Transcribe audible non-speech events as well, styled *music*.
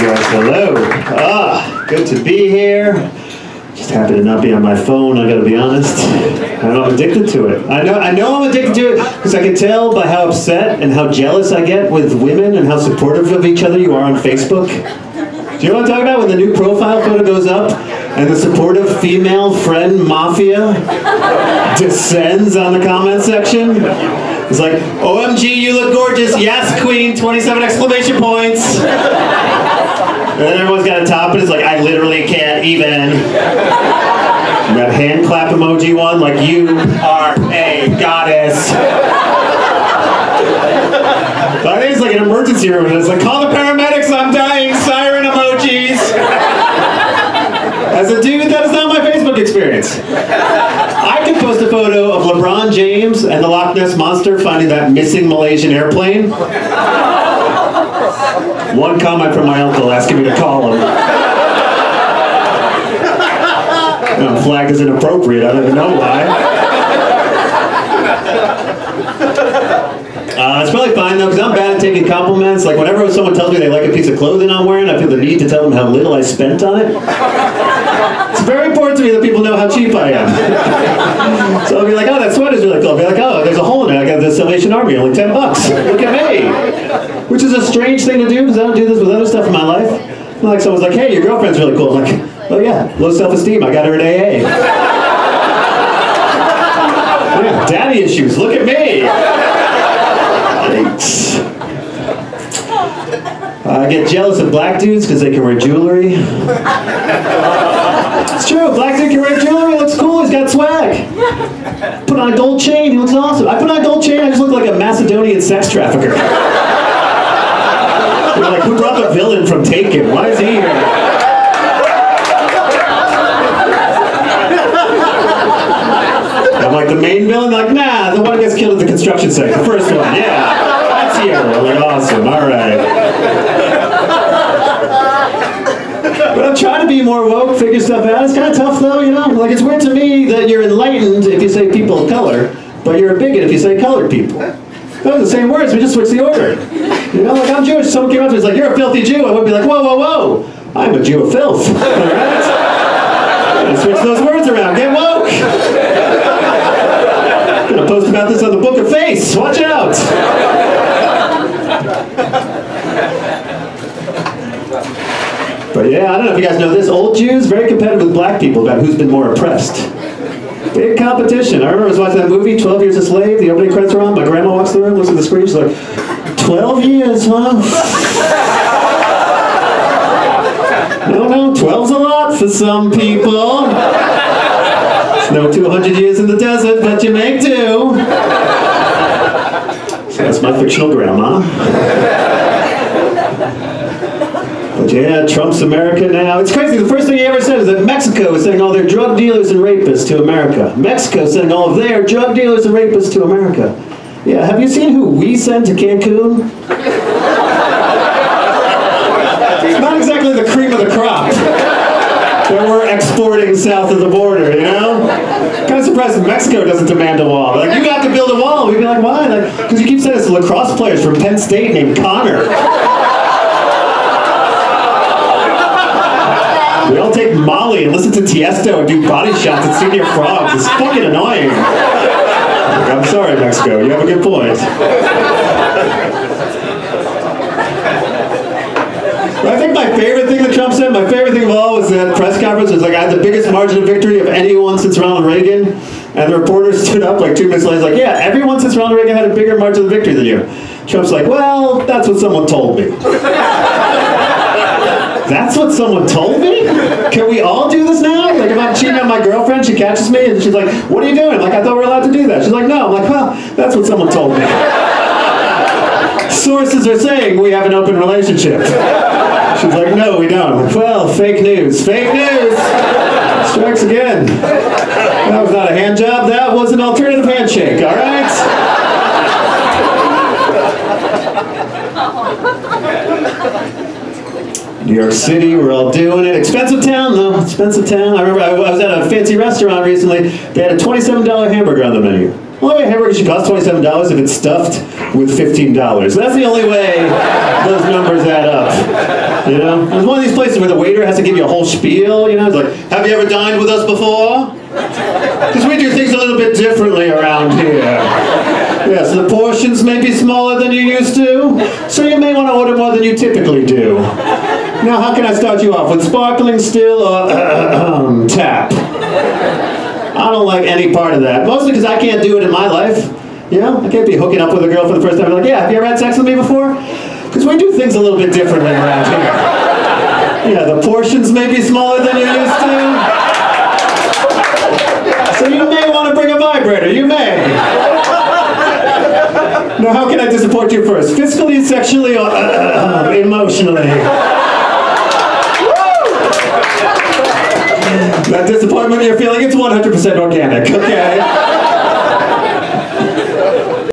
Hello. Ah, good to be here. Just happy to not be on my phone. I gotta be honest. I know I'm addicted to it. I know. I know I'm addicted to it because I can tell by how upset and how jealous I get with women and how supportive of each other you are on Facebook. Do you know what I'm talking about? When the new profile photo goes up and the supportive female friend mafia descends on the comment section. It's like, OMG, you look gorgeous. Yes, queen, 27 exclamation points. And then everyone's got to top it. It's like, I literally can't even. And that hand clap emoji one, like, you are a goddess. But I think it's like an emergency room. And it's like, call the paramedics, I'm dying, siren emojis. As a dude, that is not my Facebook experience. I could post a photo of LeBron James and the Loch Ness Monster finding that missing Malaysian airplane. One comment from my uncle asking me to call him. I'm flagged as inappropriate. I don't even know why. Uh, it's probably fine though, because I'm bad at taking compliments. Like whenever someone tells me they like a piece of clothing I'm wearing, I feel the need to tell them how little I spent on it. It's very important to me that people know how cheap I am. so I'll be like, oh, that sweater's really cool. I'll be like, oh, there's a hole in it. I got the Salvation Army, only 10 bucks. Look at me. Which is a strange thing to do, because I don't do this with other stuff in my life. Like someone's like, hey, your girlfriend's really cool. I'm like, oh yeah, low self-esteem. I got her at AA. Yeah, *laughs* daddy issues. Look at me. I get jealous of black dudes because they can wear jewelry. It's true. Black dude can wear jewelry. Looks cool. He's got swag. Put on a gold chain. He looks awesome. I put on a gold chain. I just look like a Macedonian sex trafficker. You're like, who brought the villain from Taken? Why is he here? I'm like, the main villain? They're like, nah, the one who gets killed at the construction site. The first one, yeah. That's here. I'm like, awesome, all right. But to be more woke, figure stuff out. It's kind of tough though, you know? Like, it's weird to me that you're enlightened if you say people of color, but you're a bigot if you say colored people. Those are the same words, we just switch the order. You know, like, I'm Jewish, someone came up to me and was like, you're a filthy Jew. I would be like, whoa, whoa, whoa. I'm a Jew of filth. *laughs* All right? Switch those words around. Get woke. I'm gonna post about this on the Book of Face. Watch out. But yeah, I don't know if you guys know this. Old Jews very competitive with black people about who's been more oppressed. Big competition. I remember I was watching that movie, 12 Years a Slave. The opening credits are on. My grandma walks in the room, looks at the screen. She's like, 12 years, huh? *laughs* no, no, 12's a lot for some people. It's no 200 years in the desert, but you make do. So that's my fictional grandma. Yeah, Trump's America now. It's crazy. The first thing he ever said is that Mexico is sending all their drug dealers and rapists to America. Mexico sending all of their drug dealers and rapists to America. Yeah, have you seen who we send to Cancun? It's not exactly the cream of the crop that we're exporting south of the border, you know? Kind of surprised Mexico doesn't demand a wall. Like, you got to build a wall. We'd be like, why? Like, because you keep saying it's lacrosse players from Penn State named Connor. We all take Molly and listen to Tiesto and do body shots at Señor Frog's. It's fucking annoying. Like, I'm sorry, Mexico. You have a good point. I think my favorite thing that Trump said, my favorite thing of all was that press conference was like, I had the biggest margin of victory of anyone since Ronald Reagan. And the reporter *laughs* stood up like two minutes later, like, yeah, everyone since Ronald Reagan had a bigger margin of victory than you. Trump's like, well, that's what someone told me. That's what someone told me? Can we all do this now? Like if I'm cheating on my girlfriend, she catches me and she's like, what are you doing? Like I thought we were allowed to do that. She's like, no. I'm like, well, that's what someone told me. Sources are saying we have an open relationship. She's like, no, we don't. I'm like, well, fake news. Fake news! Strikes again. That was not a hand job, that was an alternative handshake, all right? New York City, we're all doing it. Expensive town, though. Expensive town. I remember I was at a fancy restaurant recently. They had a $27 hamburger on the menu. Well, a hamburger should cost $27 if it's stuffed with $15. That's the only way those numbers add up. You know? There's one of these places where the waiter has to give you a whole spiel, you know? It's like, have you ever dined with us before? Because we do things a little bit differently around here. Yes, the portions may be smaller than you used to, so you may want to order more than you typically do. Now, how can I start you off? With sparkling still or *clears throat* uh, tap? I don't like any part of that. Mostly because I can't do it in my life. You know, I can't be hooking up with a girl for the first time like, yeah, have you ever had sex with me before? Because we do things a little bit differently around here. Yeah, the portions may be smaller than you used to. So you may want to bring a vibrator, you may. Now, how can I disappoint you first? Fiscally, sexually, or uh, *clears throat* emotionally? That disappointment you're feeling, it's 100% organic, okay?